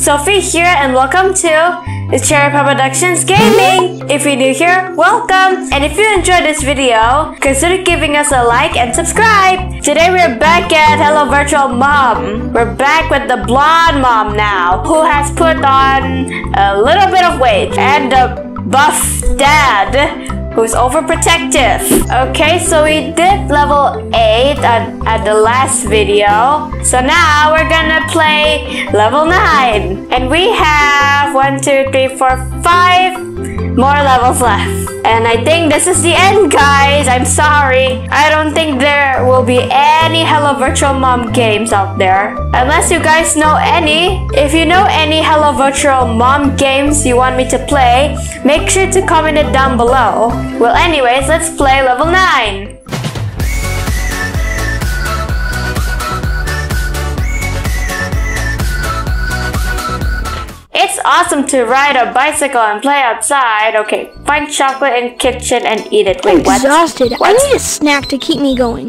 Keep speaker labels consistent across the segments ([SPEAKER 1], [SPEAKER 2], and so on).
[SPEAKER 1] Sophie here and welcome to the Cherry Productions Gaming. If you're new here, welcome. And if you enjoyed this video, consider giving us a like and subscribe. Today we're back at Hello Virtual Mom. We're back with the blonde mom now, who has put on a little bit of weight and the buff dad who's overprotective. Okay, so we did level 8 at, at the last video. So now we're gonna play level 9. And we have one, two, three, four, five more levels left. And I think this is the end, guys. I'm sorry. I don't think there will be any Hello Virtual Mom games out there. Unless you guys know any. If you know any Hello Virtual Mom games you want me to play, make sure to comment it down below. Well, anyways, let's play level 9. It's awesome to ride a bicycle and play outside. Okay, find chocolate in kitchen and eat it. Wait,
[SPEAKER 2] I'm
[SPEAKER 1] what?
[SPEAKER 2] exhausted.
[SPEAKER 1] What?
[SPEAKER 2] I need a snack to keep me going.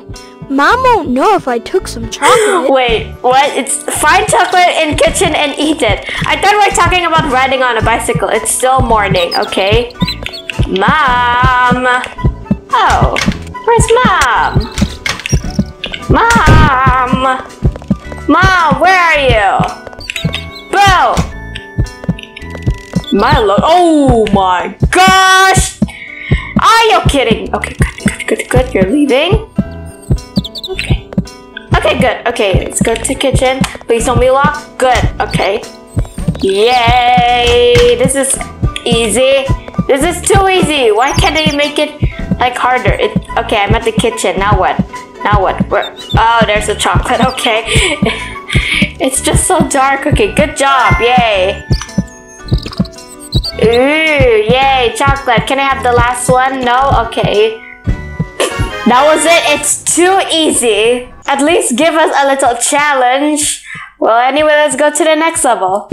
[SPEAKER 2] Mom won't know if I took some chocolate.
[SPEAKER 1] Wait, what? It's find chocolate in kitchen and eat it. I thought we were talking about riding on a bicycle. It's still morning, okay? Mom! Oh, where's mom? Mom! Mom, where are you? Boo! My lo- Oh my gosh! Are you kidding? Okay, good, good, good, good. You're leaving. Okay. Okay, good. Okay, let's go to kitchen. Please don't be locked. Good. Okay. Yay! This is easy. This is too easy. Why can't they make it like harder? It okay. I'm at the kitchen. Now what? Now what? Where? Oh, there's a chocolate. Okay. it's just so dark. Okay, good job. Yay. Ooh, yay, chocolate. Can I have the last one? No? Okay. That was it. It's too easy. At least give us a little challenge. Well, anyway, let's go to the next level.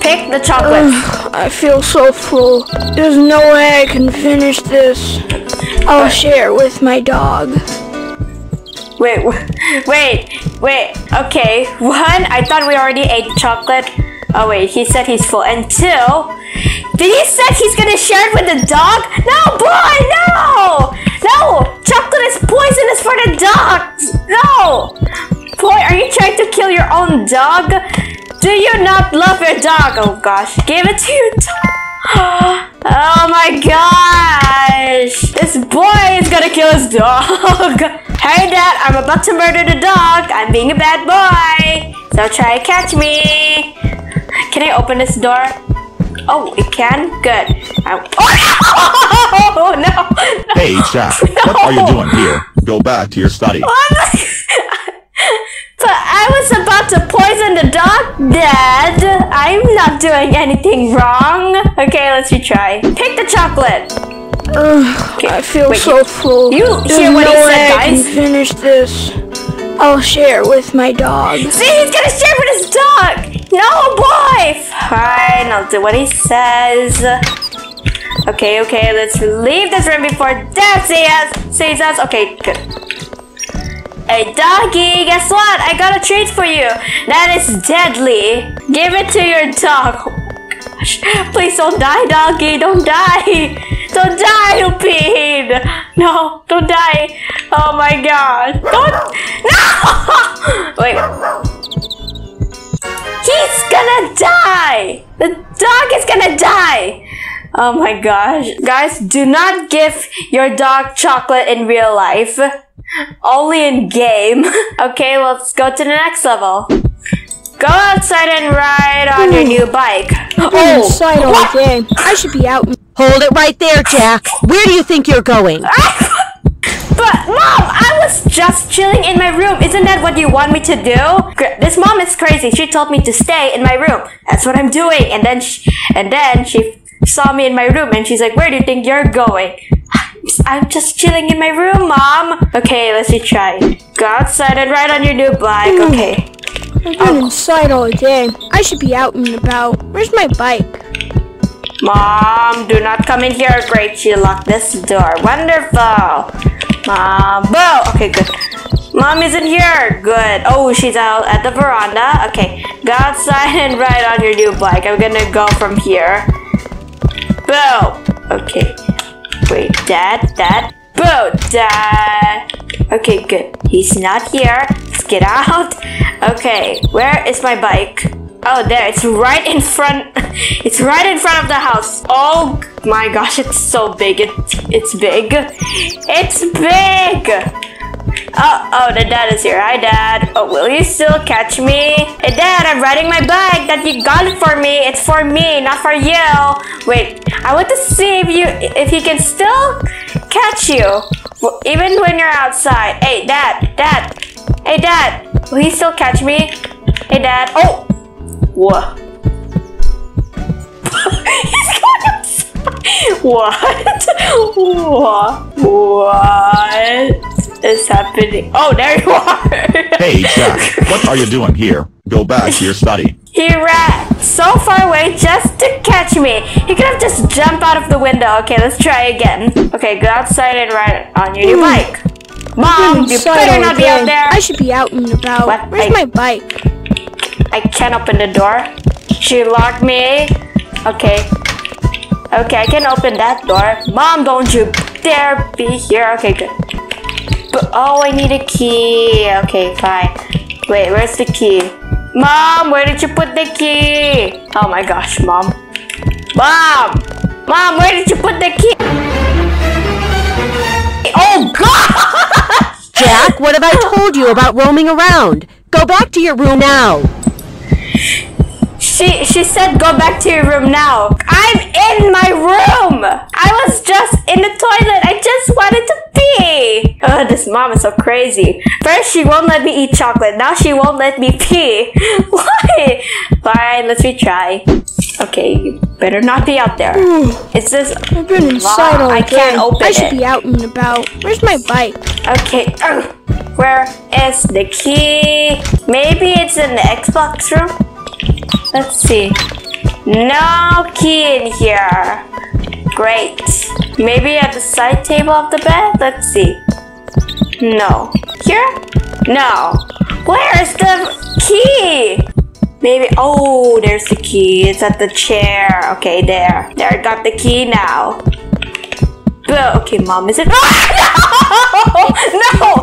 [SPEAKER 1] Pick the chocolate.
[SPEAKER 2] I feel so full. There's no way I can finish this. I'll share with my dog.
[SPEAKER 1] Wait, wait, wait. Okay, one, I thought we already ate chocolate. Oh wait, he said he's full. And two, did he said he's gonna share it with the dog? No, boy, no, no. Chocolate is poisonous for the dog! No, boy, are you trying to kill your own dog? Do you not love your dog? Oh gosh, give it to your dog. Oh my gosh! This boy is gonna kill his dog! hey dad, I'm about to murder the dog! I'm being a bad boy! So try to catch me! Can I open this door? Oh, it can? Good. I- oh no!
[SPEAKER 3] Hey, Jack, what are you doing here? Go back to your study.
[SPEAKER 1] But I was about to poison the dog, Dad. I'm not doing anything wrong. Okay, let's retry. Pick the chocolate.
[SPEAKER 2] Ugh, I feel
[SPEAKER 1] wait,
[SPEAKER 2] so full.
[SPEAKER 1] you
[SPEAKER 2] There's
[SPEAKER 1] hear what
[SPEAKER 2] no
[SPEAKER 1] he said,
[SPEAKER 2] way I can finish this. I'll share with my dog.
[SPEAKER 1] See, he's gonna share with his dog. No, boy. Fine, I'll do what he says. Okay, okay, let's leave this room before Dad sees us. Sees us. Okay, good. Hey, doggy, guess what? I got a treat for you. That is deadly. Give it to your dog. Please don't die, doggy. Don't die. Don't die, peed. No, don't die. Oh my god. Don't. No! Wait. He's gonna die! The dog is gonna die! Oh my gosh. Guys, do not give your dog chocolate in real life. Only in game. Okay, let's go to the next level. Go outside and ride on your new bike. Oh,
[SPEAKER 2] inside all day. I should be out.
[SPEAKER 4] Hold it right there, Jack. Where do you think you're going?
[SPEAKER 1] Mom, I was just chilling in my room. Isn't that what you want me to do? This mom is crazy. She told me to stay in my room. That's what I'm doing. And then, she, and then she saw me in my room, and she's like, "Where do you think you're going?" I'm just chilling in my room, mom. Okay, let's retry. Go outside and ride on your new bike. Hmm. Okay.
[SPEAKER 2] I've been oh. inside all day. I should be out and about. Where's my bike?
[SPEAKER 1] Mom, do not come in here. Great, she locked this door. Wonderful. Mom, boo. Okay, good. Mom isn't here. Good. Oh, she's out at the veranda. Okay. Go outside and ride on your new bike. I'm gonna go from here. Boom. Okay. Wait, Dad, Dad. Boom, Dad. Okay, good. He's not here. Let's get out. Okay, where is my bike? Oh, there. It's right in front. It's right in front of the house. Oh my gosh, it's so big. It, it's big. It's big. Oh, oh, the dad is here. Hi, dad. Oh, will you still catch me? Hey, dad, I'm riding my bike that you got it for me. It's for me, not for you. Wait, I want to see if you, if he can still catch you, even when you're outside. Hey, dad, dad. Hey, dad, will he still catch me? Hey, dad. Oh, what? He's going outside. What? What? What is happening? Oh, there you are.
[SPEAKER 3] Hey, Jack, what are you doing here? Go back to your study.
[SPEAKER 1] He ran so far away just to catch me. He could have just jumped out of the window. Okay, let's try again. Okay, go outside and ride on your new bike. Mom, you
[SPEAKER 2] Inside
[SPEAKER 1] better not be out there.
[SPEAKER 2] I should be out and about.
[SPEAKER 1] What?
[SPEAKER 2] Where's
[SPEAKER 1] I-
[SPEAKER 2] my bike?
[SPEAKER 1] I can't open the door. She locked me. Okay. Okay, I can open that door. Mom, don't you dare be here. Okay, good. But, oh, I need a key. Okay, fine. Wait, where's the key? Mom, where did you put the key? Oh my gosh, Mom. Mom! Mom, where did you put the key? Oh God!
[SPEAKER 4] Jack, what have I told you about roaming around? Go back to your room now.
[SPEAKER 1] She she said go back to your room now. I'm in my room. I was just in the toilet. I just wanted to pee. Oh, this mom is so crazy. First she won't let me eat chocolate. Now she won't let me pee. Why? Fine, let's retry. Okay, you better not be out there. It's this.
[SPEAKER 2] I've been inside
[SPEAKER 1] Wow,
[SPEAKER 2] all
[SPEAKER 1] I
[SPEAKER 2] day.
[SPEAKER 1] can't open it.
[SPEAKER 2] I should
[SPEAKER 1] it.
[SPEAKER 2] be out and about. Where's my bike?
[SPEAKER 1] Okay, ugh. where is the key? Maybe it's in the Xbox room. Let's see. No key in here. Great. Maybe at the side table of the bed? Let's see. No. Here? No. Where's the key? Maybe. Oh, there's the key. It's at the chair. Okay, there. There, I got the key now. But, okay, mom, is it? no! No!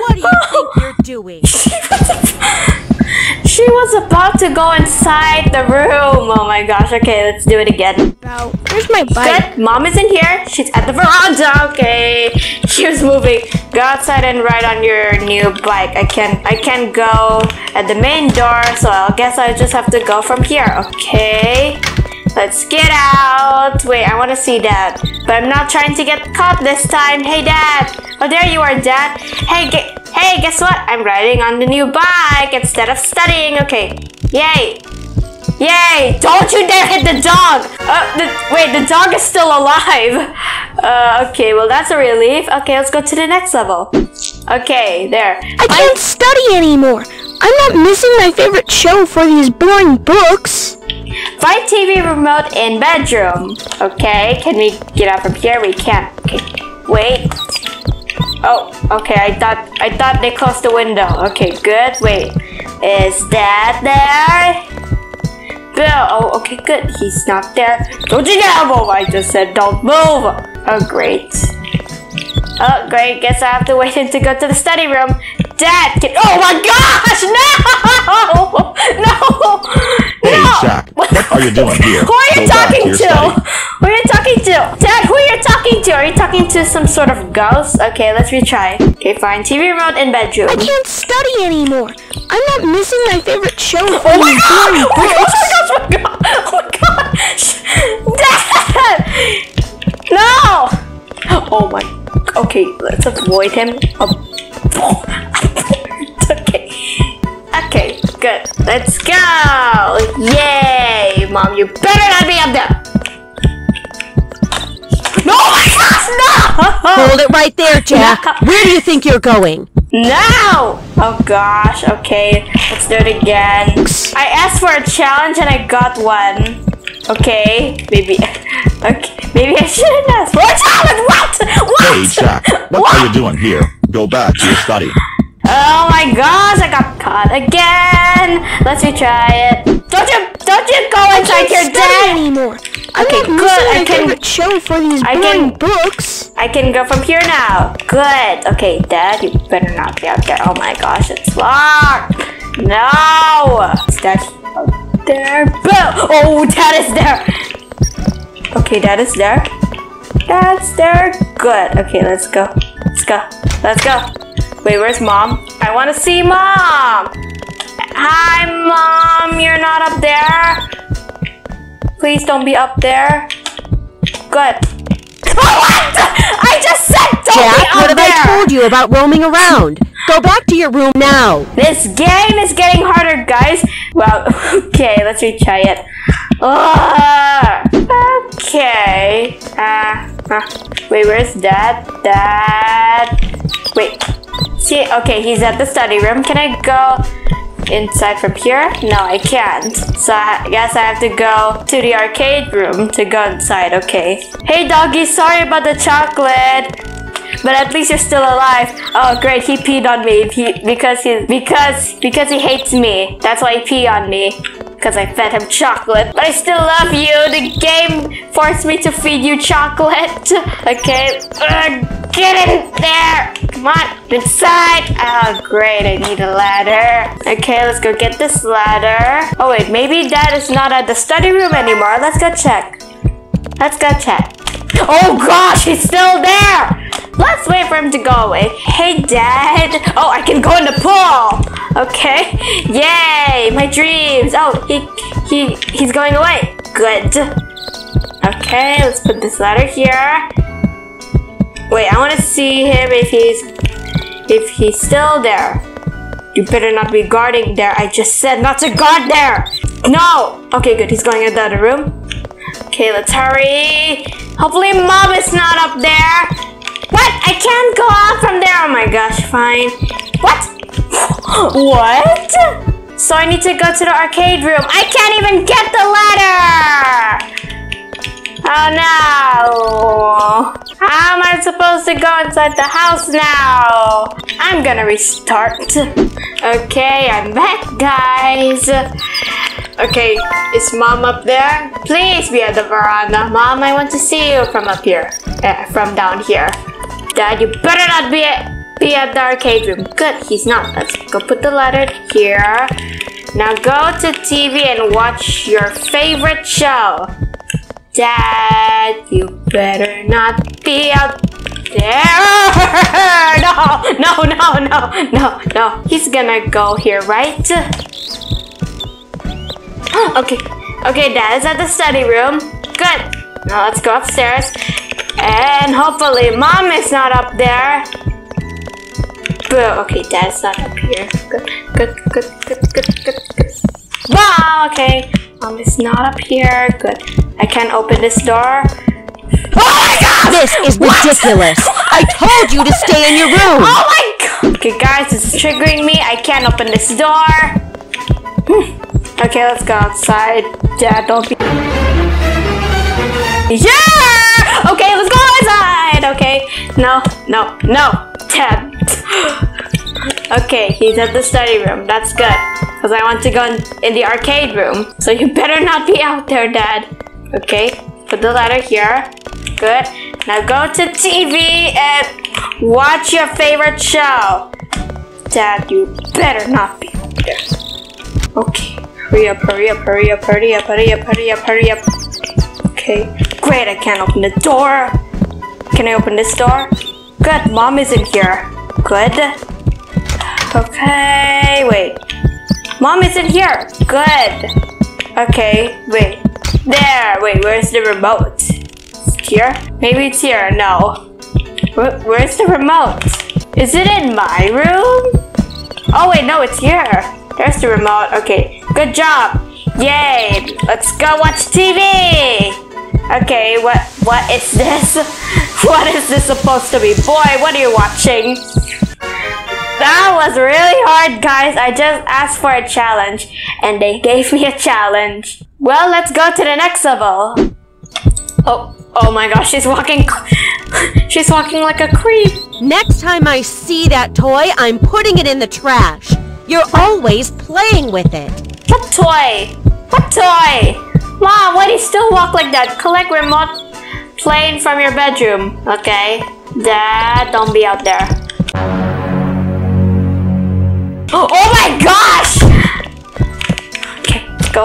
[SPEAKER 4] What do you think you're doing?
[SPEAKER 1] She was about to go inside the room. Oh my gosh. Okay, let's do it again.
[SPEAKER 2] About. Where's my bike?
[SPEAKER 1] Good. Mom isn't here. She's at the veranda. Okay. She was moving. Go outside and ride on your new bike. I can I can go at the main door, so I guess I just have to go from here. Okay. Let's get out. Wait, I want to see Dad. But I'm not trying to get caught this time. Hey, Dad. Oh, there you are, Dad. Hey, hey, guess what? I'm riding on the new bike instead of studying. Okay. Yay. Yay! Don't you dare hit the dog! Uh, the, wait, the dog is still alive. Uh, okay, well that's a relief. Okay, let's go to the next level. Okay, there.
[SPEAKER 2] I can't study anymore. I'm not missing my favorite show for these boring books.
[SPEAKER 1] Find TV remote in bedroom. Okay, can we get out from here? We can't. Okay, wait. Oh, okay. I thought I thought they closed the window. Okay, good. Wait, is that there? Bill. Oh, okay, good. He's not there. Don't you dare move! I just said don't move. Oh, great. Oh, great. Guess I have to wait him to go to the study room. Dad, can. Oh my gosh! No! No!
[SPEAKER 3] Hey,
[SPEAKER 1] no!
[SPEAKER 3] Jack, what are you doing here?
[SPEAKER 1] Who are you
[SPEAKER 3] Go
[SPEAKER 1] talking to?
[SPEAKER 3] study.
[SPEAKER 1] Who are you talking to? Dad, who are you talking to? Are you talking to some sort of ghost? Okay, let's retry. Okay, fine. TV remote in bedroom.
[SPEAKER 2] I can't study anymore. I'm not missing my favorite show
[SPEAKER 1] Oh my god! Oh my
[SPEAKER 2] books.
[SPEAKER 1] gosh, oh my god! Oh my god! Oh my god! Dad! No! Oh my... Okay, let's avoid him. Oh. Good. Let's go! Yay! Mom, you better not be up there! No! My gosh, no!
[SPEAKER 4] Hold it right there, Jack. Where do you think you're going?
[SPEAKER 1] No! Oh gosh, okay. Let's do it again. I asked for a challenge and I got one. Okay, maybe. Okay, maybe I shouldn't ask for a challenge! What? What?
[SPEAKER 3] Hey, Jack, what are you doing here? Go back to your study.
[SPEAKER 1] Oh my gosh, I got caught again. Let's retry it. Don't you, don't you go inside your den.
[SPEAKER 2] anymore. I'm
[SPEAKER 1] Okay, good, I can-
[SPEAKER 2] show for these
[SPEAKER 1] I can-
[SPEAKER 2] books.
[SPEAKER 1] I can go from here now. Good. Okay, Dad, you better not be out there. Oh my gosh, it's locked. No. Is Dad out there? Boom. Oh, Dad is there. Okay, Dad is there. Dad's there. Good. Okay, let's go. Let's go. Let's go. Wait, where's Mom? I want to see Mom. Hi, Mom. You're not up there. Please don't be up there. Good. Oh, what? I just said don't
[SPEAKER 4] Jack,
[SPEAKER 1] be
[SPEAKER 4] what
[SPEAKER 1] up
[SPEAKER 4] have
[SPEAKER 1] there.
[SPEAKER 4] I told you about roaming around? Go back to your room now.
[SPEAKER 1] This game is getting harder, guys. Well, okay, let's retry it. Ugh. okay. Uh, uh, wait, where's Dad? Dad. Wait. Okay, he's at the study room. Can I go inside from here? No, I can't. So I guess I have to go to the arcade room to go inside. Okay. Hey, doggy. Sorry about the chocolate. But at least you're still alive. Oh great, he peed on me he, because he because because he hates me. That's why he peed on me. Because I fed him chocolate. But I still love you. The game forced me to feed you chocolate. Okay. Ugh, get in there. Come on. Inside. Oh great, I need a ladder. Okay, let's go get this ladder. Oh wait, maybe dad is not at the study room anymore. Let's go check. Let's go check. Oh gosh, he's still there! Let's wait for him to go away. Hey dad! Oh, I can go in the pool! Okay. Yay! My dreams! Oh, he he he's going away. Good. Okay, let's put this ladder here. Wait, I wanna see him if he's if he's still there. You better not be guarding there. I just said not to guard there! No! Okay, good, he's going in the other room. Okay, let's hurry. Hopefully mom is not up there. What? I can't go out from there. Oh my gosh, fine. What? what? So I need to go to the arcade room. I can't even get the ladder. Oh no. How am I supposed to go inside the house now? I'm gonna restart. Okay, I'm back, guys. Okay, is mom up there? Please be at the veranda. Mom, I want to see you from up here. Uh, from down here. Dad, you better not be at, be at the arcade room. Good, he's not. Let's go put the ladder here. Now go to TV and watch your favorite show. Dad, you better not be out there. No, no, no, no, no, no. He's gonna go here, right? Okay, okay, Dad is at the study room. Good. Now let's go upstairs. And hopefully Mom is not up there. Boo. Okay, Dad's not up here. Good, good, good, good, good, good, good. Wow, okay. Mom is not up here. Good. I can't open this door. Oh my god!
[SPEAKER 4] This is
[SPEAKER 1] What?
[SPEAKER 4] ridiculous. I told you to stay in your room.
[SPEAKER 1] Oh my god! Okay, guys, this is triggering me. I can't open this door. Hmm. Okay, let's go outside. Dad, don't be. Yeah! Okay, let's go outside. Okay, no, no, no, Dad. okay, he's at the study room. That's good, cause I want to go in, in the arcade room. So you better not be out there, Dad. Okay, put the ladder here. Good. Now go to TV and watch your favorite show. Dad, you better not be out there. Okay. Hurry up, hurry up, hurry up, hurry up, hurry up, hurry up, hurry up. Okay. Great, I can't open the door. Can I open this door? Good, mom isn't here. Good. Okay, wait. Mom isn't here. Good. Okay, wait. There, wait, where's the remote? Is it here? Maybe it's here. No. Where, where's the remote? Is it in my room? Oh wait, no, it's here. There's the remote. Okay, good job. Yay! Let's go watch TV. Okay, what what is this? What is this supposed to be? Boy, what are you watching? That was really hard, guys. I just asked for a challenge and they gave me a challenge. Well, let's go to the next level. Oh, oh my gosh, she's walking. She's walking like a creep.
[SPEAKER 4] Next time I see that toy, I'm putting it in the trash. You're always playing with it.
[SPEAKER 1] What toy? What toy? Mom, why do you still walk like that? Collect remote plane from your bedroom. Okay. Dad, don't be out there.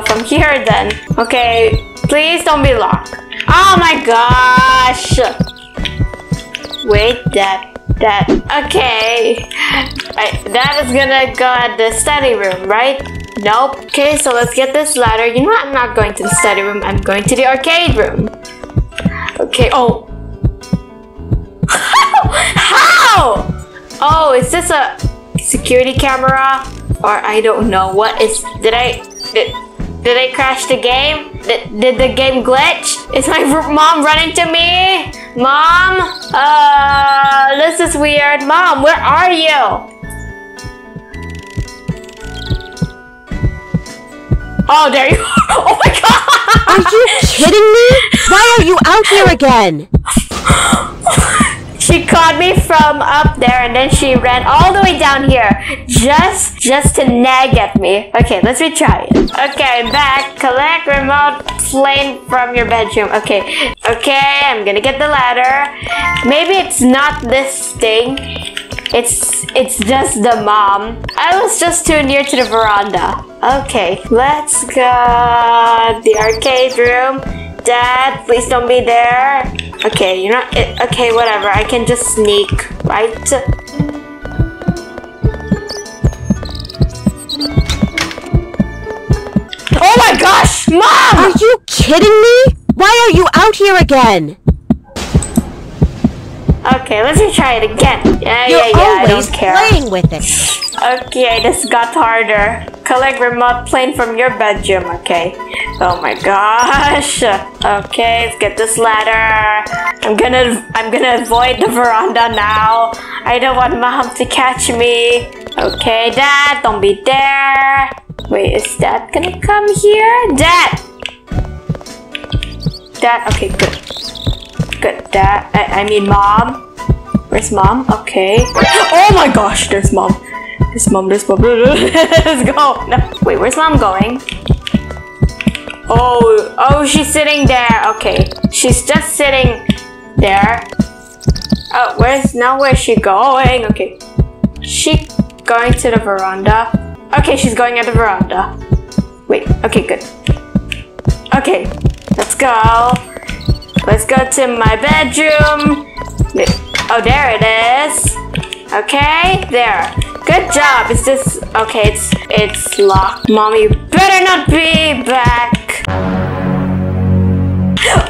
[SPEAKER 1] From here then. Okay, please don't be locked. Oh my gosh! Wait, that, that, okay. I, that is gonna go at the study room, right? Nope. Okay, so let's get this ladder. You know what? I'm not going to the study room. I'm going to the arcade room. Okay, oh. How? Oh, is this a security camera? Or I don't know. What is, did I, did, did I crash the game? Did, did the game glitch? Is my mom running to me? Mom? Uh, this is weird. Mom, where are you? Oh, there you are. Oh my god!
[SPEAKER 4] Are you kidding me? Why are you out here again?
[SPEAKER 1] She caught me from up there and then she ran all the way down here just just to nag at me. Okay, let's retry it. Okay, I'm back. Collect remote plane from your bedroom. Okay. Okay, I'm gonna get the ladder. Maybe it's not this thing. It's it's just the mom. I was just too near to the veranda. Okay, let's go the arcade room. Dad, please don't be there. Okay, you're not. It, okay, whatever. I can just sneak, right? Oh my gosh, mom!
[SPEAKER 4] Are you kidding me? Why are you out here again?
[SPEAKER 1] Okay, let's retry it again. Yeah,
[SPEAKER 4] You're
[SPEAKER 1] yeah, yeah. I
[SPEAKER 4] always
[SPEAKER 1] don't care.
[SPEAKER 4] playing with it.
[SPEAKER 1] Okay, this got harder. Collect remote plane from your bedroom. Okay. Oh my gosh. Okay, let's get this ladder. I'm gonna I'm gonna avoid the veranda now. I don't want mom to catch me. Okay, dad, don't be there. Wait, is dad gonna come here? Dad! Dad, okay, good. Good, dad. I, I mean mom. Where's mom? Okay. Oh my gosh, there's mom. There's mom, there's mom. Let's go. No. Wait, where's mom going? Oh, oh, she's sitting there. Okay, she's just sitting there. Oh, where's now? Where's she going? Okay, she going to the veranda. Okay, she's going at the veranda. Wait. Okay, good. Okay, let's go. Let's go to my bedroom. Oh, there it is. Okay, there. Good job. Is this okay? It's it's locked. Mommy, you better not be back.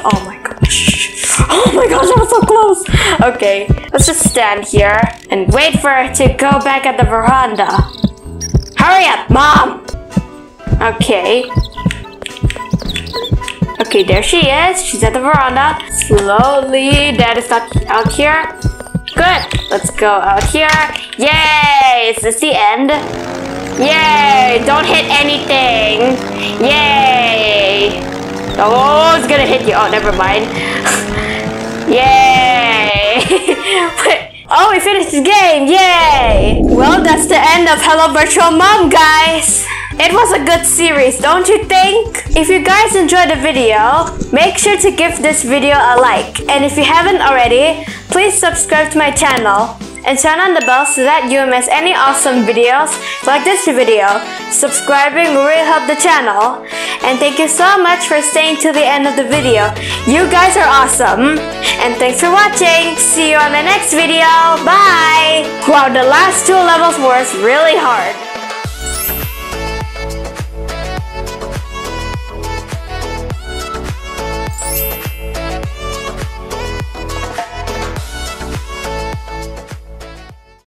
[SPEAKER 1] Oh my gosh. Oh my gosh, I was so close. Okay, let's just stand here and wait for her to go back at the veranda. Hurry up, mom. Okay. Okay, there she is. She's at the veranda. Slowly. Dad is not out here. Good. Let's go out here. Yay! Is this the end? Yay! Don't hit anything. Yay! Oh, it's gonna hit you. Oh, never mind. Yay! oh, we finished the game. Yay! Well, that's the end of Hello Virtual Mom, guys. It was a good series, don't you think? If you guys enjoyed the video, make sure to give this video a like. And if you haven't already, please subscribe to my channel and turn on the bell so that you don't miss any awesome videos like this video. Subscribing will really help the channel. And thank you so much for staying till the end of the video. You guys are awesome. And thanks for watching. See you on the next video. Bye! Wow, the last two levels were really hard.